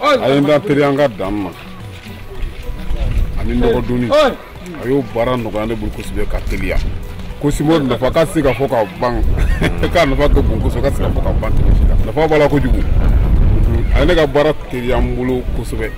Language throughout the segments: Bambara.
a ye n da teri an ka dan ma ani nɔgɔ dunni a y'o baara nɔgɔya ne bolo kosɛbɛ ka teliya ko simo nafa ka se ka fɔ ka ban k'a nafa ka bon kosɛbɛ ka se ka fɔ ka ban nafa b'a la kojugu a ye ne ka baara teliya n bolo kosɛbɛ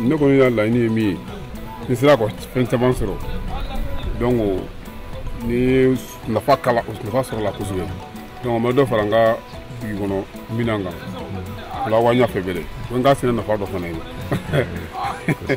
ne kɔni ka laɲini ye min ye ni sera ka fɛn caman sɔrɔ donc ni nafa kala nafa sɔrɔla kosɛbɛ donc ma dɔ fara n ka bigi kɔnɔ minan kan ala wa n y'a fɛ bɛrɛ n ka sɛnɛ nafa dɔ fana ye